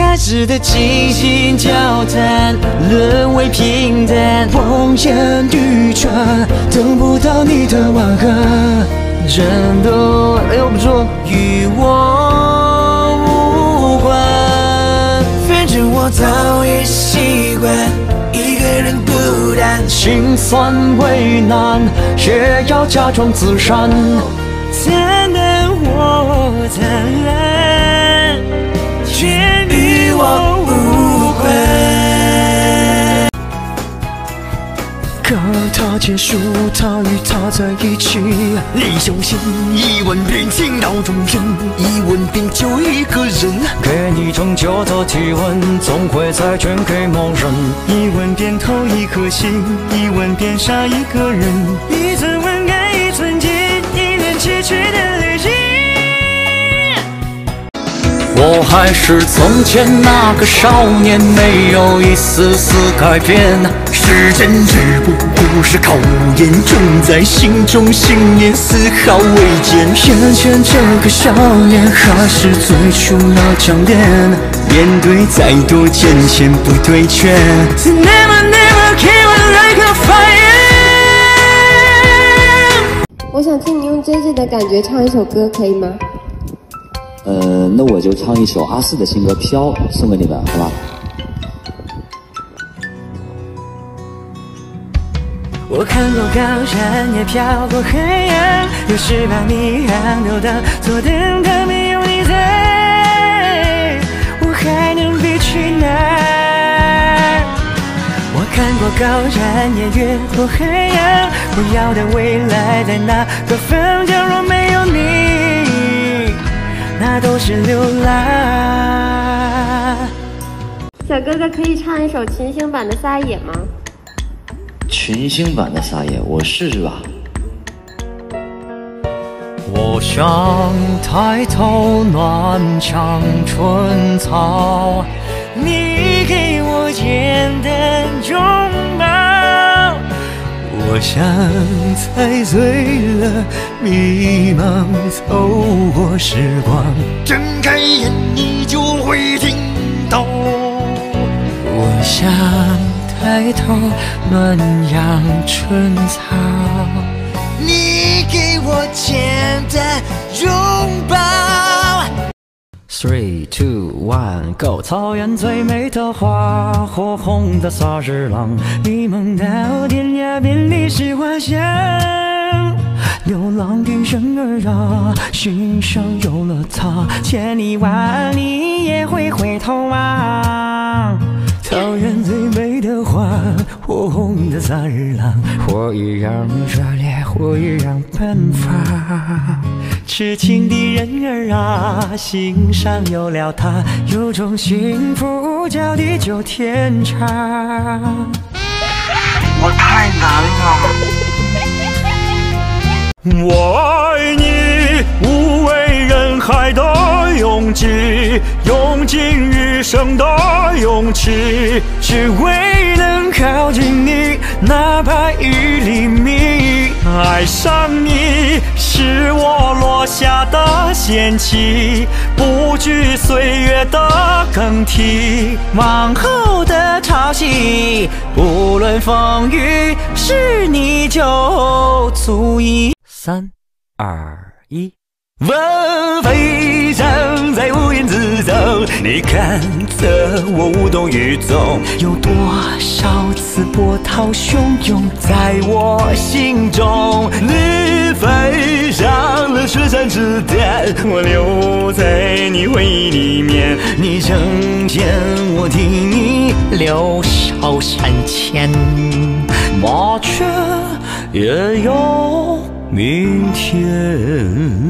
开始的激情交谈沦为平淡，望眼欲穿，等不到你的晚安，真的留不住，与我无关。反正我早已习惯一个人孤单，心酸为难，也要假装自然，惨淡我淡，他结束，他与他在一起，你小心一吻便情到终身，一吻便救一个人。给你拯救的体温，总会再捐给某人。一吻便透一颗心，一吻便杀一个人。一寸吻感一寸金，一念崎岖的我还是从前那个少年，没有一丝丝改变。时间只不过是考验，种在心中信念丝毫未减。眼前这个少年还是最初那张脸，面对再多艰险不退却。Never never give up like a fire。我想听你用 JJ 的感觉唱一首歌，可以吗？呃，那我就唱一首阿四的新歌《飘》，送给你们，好吧？我看过高山，也飘过黑暗，有时把你让都当作灯塔，没有你在，我还能飞去哪？我看过高山，也越过黑暗，我要的未来在哪个方向？若没，那都是流浪。小哥哥可以唱一首群星版的《撒野》吗？群星版的撒野，我试试吧。我想抬头暖墙春草，你给我简单拥抱，我想踩醉了迷茫，走过时光，睁开眼你就会听到。我想抬头暖阳春草。你给我简单拥抱。Three, two, one, go！草原最美的花，火红的萨日朗，你梦到天涯遍地是花香。流浪的人儿啊，心上有了她，千里万里也会回头望。草原最美的花，火红的萨日朗，火一样热烈，火一样奔放。痴情的人儿啊，心上有了他，有种幸福叫地久天长。我太难了。我爱你，无畏人海的拥挤，用尽生的勇气，只为能靠近你，哪怕一厘米。爱上你是我落下的险棋，不惧岁月的更替，往后的潮汐，不论风雨，是你就足矣。三、二、一。我飞翔在无言之中，你看着我无动于衷。有多少次波涛汹涌在我心中？你飞上了雪山之巅，我留在你回忆里面。你成全我替你留守山前，麻雀也有明天。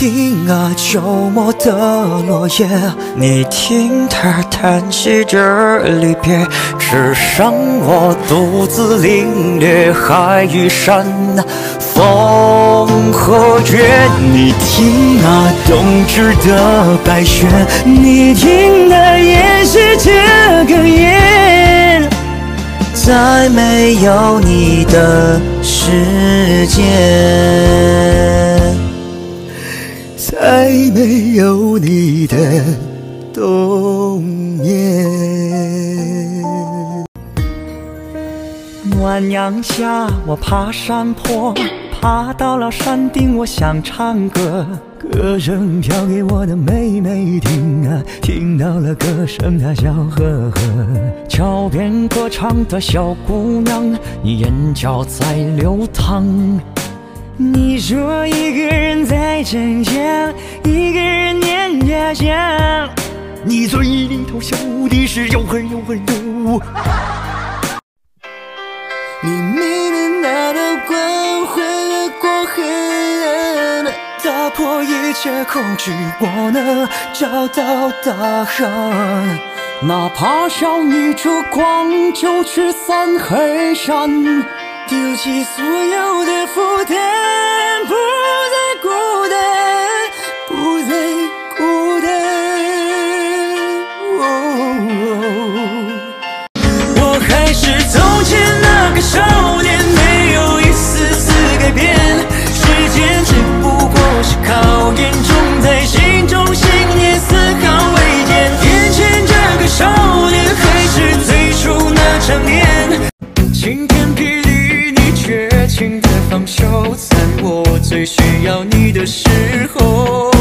听啊，秋末的落叶，你听它叹息着离别，只剩我独自领略海与山，风和月。你听啊，冬至的白雪，你听的也是这哽咽。在没有你的世界。再没有你的冬眠。暖阳下，我爬山坡，爬到了山顶，我想唱歌。歌声飘给我的妹妹听啊，听到了歌声，她笑呵呵。桥边歌唱的小姑娘，你眼角在流淌。你说一个人在逞强，一个人念家乡。你嘴里头笑的是又狠又狠又。你迷恋那道光环过黑暗，打破一切恐惧，我能找到答案。哪怕少你烛光，就去三黑山，丢弃所有的负担，不再孤单，就，在我最需要你的时候。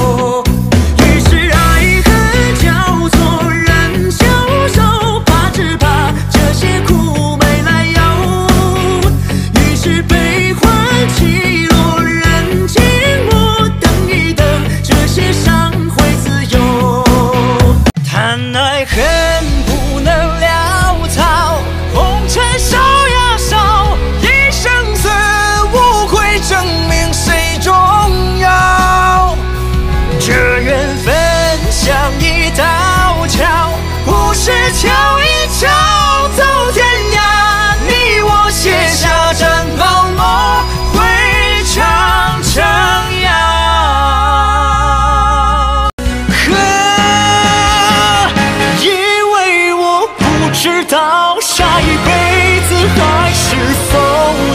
道下一辈子还是否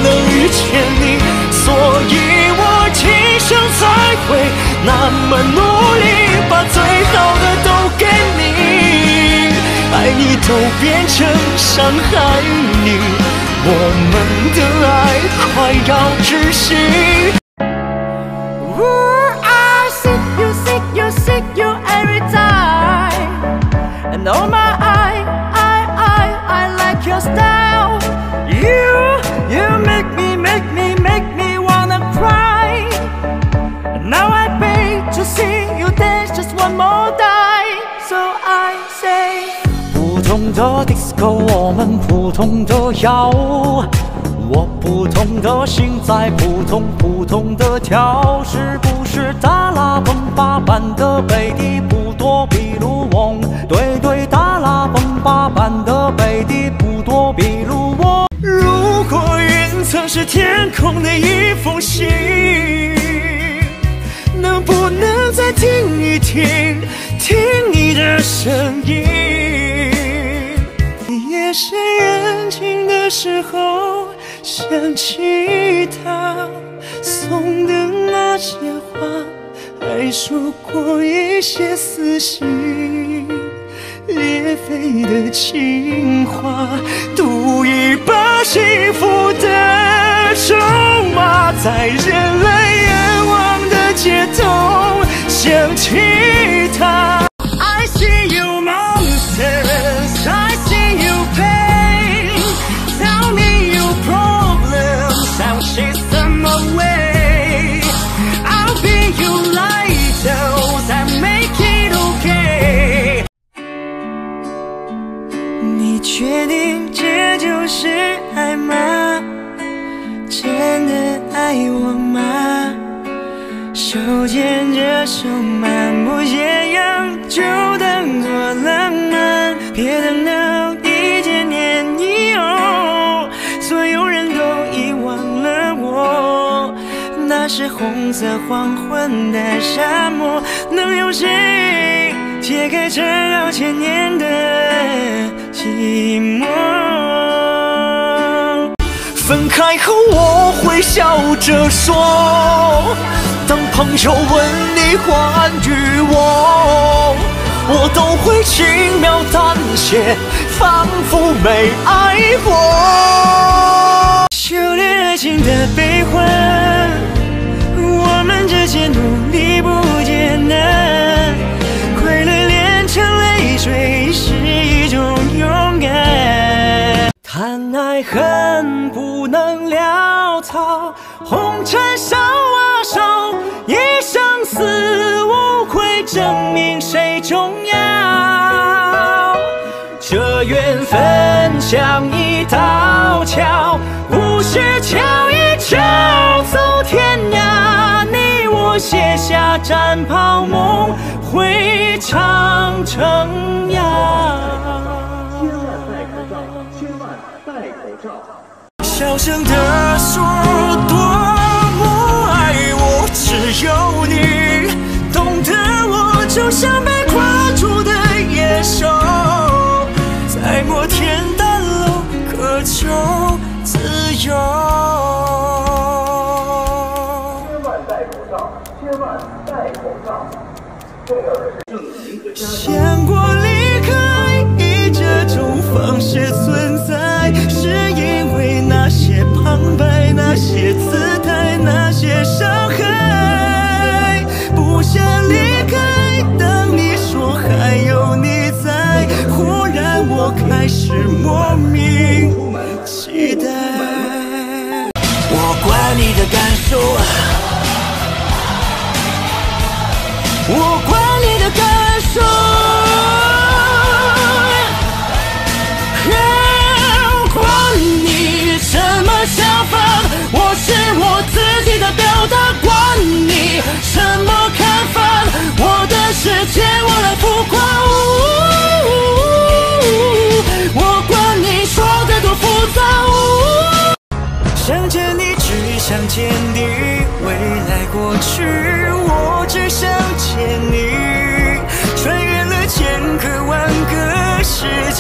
能遇见你，所以我今生才会那么努力，把最好的都给你，爱你都变成伤害你，我们的爱快要窒息。No, my, to see you dance just one more time. So I say. 普通的 disco，我们普通的摇，我普通的心在普通普通的跳，是不是达拉崩巴般的贝蒂普多比鲁翁？对对，达拉崩巴般的贝蒂普多比鲁翁。如果云层是天时候，想起他送的那些花，还说过一些撕心裂肺的情话，赌一把幸福的筹码，在人来人往的街头想起他。你确定这就是爱吗？真的爱我吗？手牵着手，漫步斜阳，就当作浪漫。别等到一千年以后，所有人都遗忘了我。那是红色黄昏的沙漠，能有谁解开缠绕千年的寂寞？分开后我会笑着说，当朋友问你关于我，我都会轻描淡写，仿佛没爱过。修炼爱情的悲欢，我们之间努力敢。谈爱恨不能潦草，红尘笑啊笑，一生死无悔，证明谁重要。这缘分像一道桥，不是桥一桥走天涯。你我写下战袍梦，会长城小声地说，多么爱我，只有你。懂得我，就像被困住的野兽，在摩天大楼渴求自由。想过感受。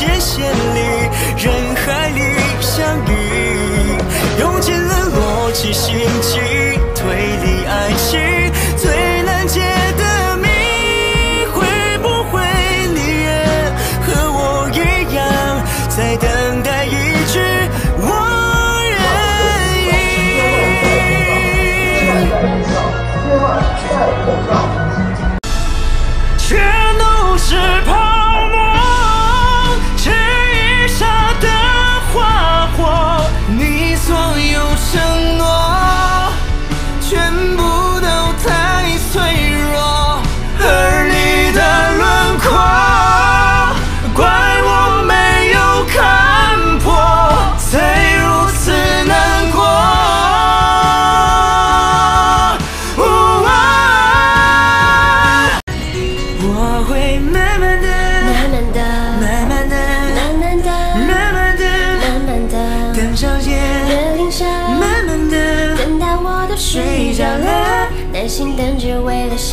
时间线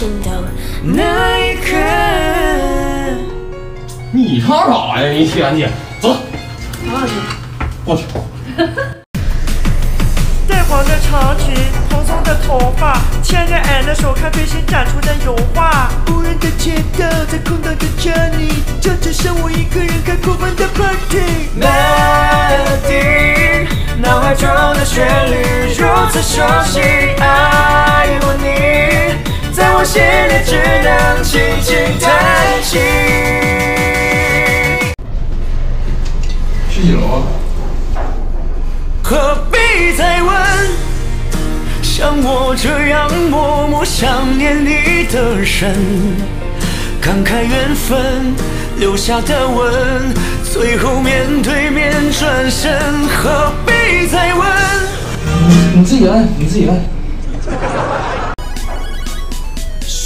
心动。那一刻。你唱啥呀？一天天走，过去。淡黄的长裙，蓬松的头发，牵着俺的手看飞行展出的油画。无人的街道，在空荡的家里，就只剩我一个人开狂欢的 party。Melody，脑海中的旋律如此熟悉，爱过你，在我心里只能轻轻叹息。去几楼啊？何必再问？像我这样默默想念你的人，感慨缘分留下的吻，最后面对面转身，何必再问？你自己按，你自己按。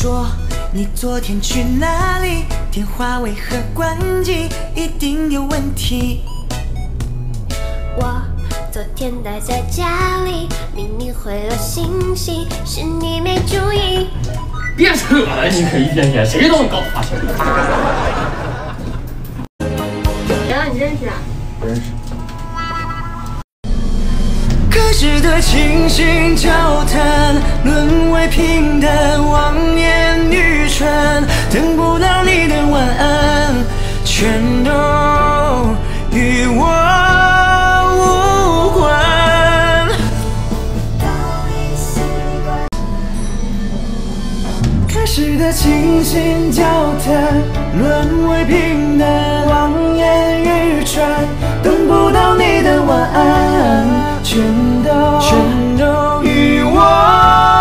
说你昨天去哪里？电话为何关机？一定有问题。我昨天待在家里，明明回了信息，是你没注意。别扯了，你可一天天谁都能搞发现。然后你认识啊？认识。可始的倾心交谈，沦为平淡，望眼欲穿，等不到你的晚安，全都与我无关。开始的倾心交谈，沦为平淡，望眼欲穿，等不到你的晚安，全都全都与我。